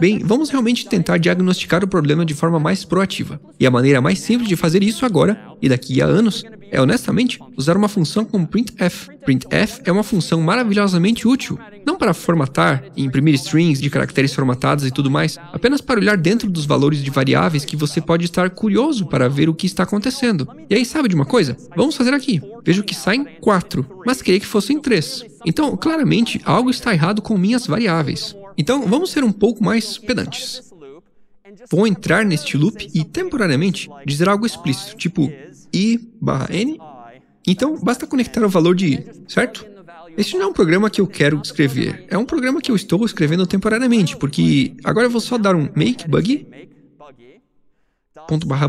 Bem, vamos realmente tentar diagnosticar o problema de forma mais proativa. E a maneira mais simples de fazer isso agora, e daqui a anos, é honestamente usar uma função como printf. Printf é uma função maravilhosamente útil, não para formatar e imprimir strings de caracteres formatados e tudo mais, apenas para olhar dentro dos valores de variáveis que você pode estar curioso para ver o que está acontecendo. E aí, sabe de uma coisa? Vamos fazer aqui. Vejo que saem 4, mas queria que fossem 3. Então, claramente, algo está errado com minhas variáveis. Então, vamos ser um pouco mais pedantes. Vou entrar neste loop e, temporariamente, dizer algo explícito, tipo i barra n. Então, basta conectar o valor de i, certo? Este não é um programa que eu quero escrever, é um programa que eu estou escrevendo temporariamente, porque agora eu vou só dar um make bug,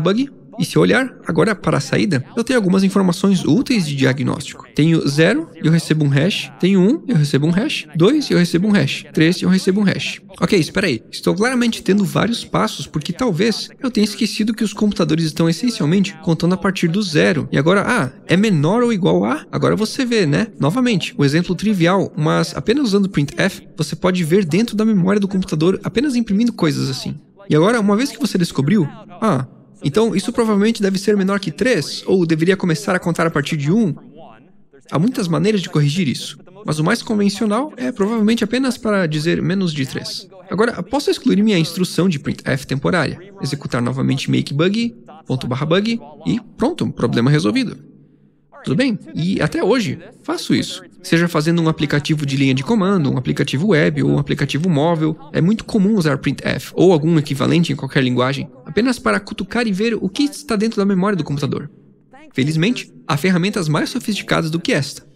bug, e se olhar agora para a saída, eu tenho algumas informações úteis de diagnóstico. Tenho 0 e eu recebo um hash. Tenho 1 um, eu recebo um hash. 2 e eu recebo um hash. 3 e eu recebo um hash. Ok, espera aí. Estou claramente tendo vários passos porque talvez eu tenha esquecido que os computadores estão essencialmente contando a partir do zero. E agora, ah, é menor ou igual a? Agora você vê, né? Novamente, o um exemplo trivial, mas apenas usando printf, você pode ver dentro da memória do computador apenas imprimindo coisas assim. E agora, uma vez que você descobriu, ah, então, isso provavelmente deve ser menor que 3, ou deveria começar a contar a partir de 1. Há muitas maneiras de corrigir isso, mas o mais convencional é provavelmente apenas para dizer menos de 3. Agora, posso excluir minha instrução de printf temporária, executar novamente make bug, ponto barra bug, e pronto, problema resolvido. Tudo bem? E até hoje, faço isso. Seja fazendo um aplicativo de linha de comando, um aplicativo web ou um aplicativo móvel, é muito comum usar printf ou algum equivalente em qualquer linguagem, apenas para cutucar e ver o que está dentro da memória do computador. Felizmente, há ferramentas mais sofisticadas do que esta,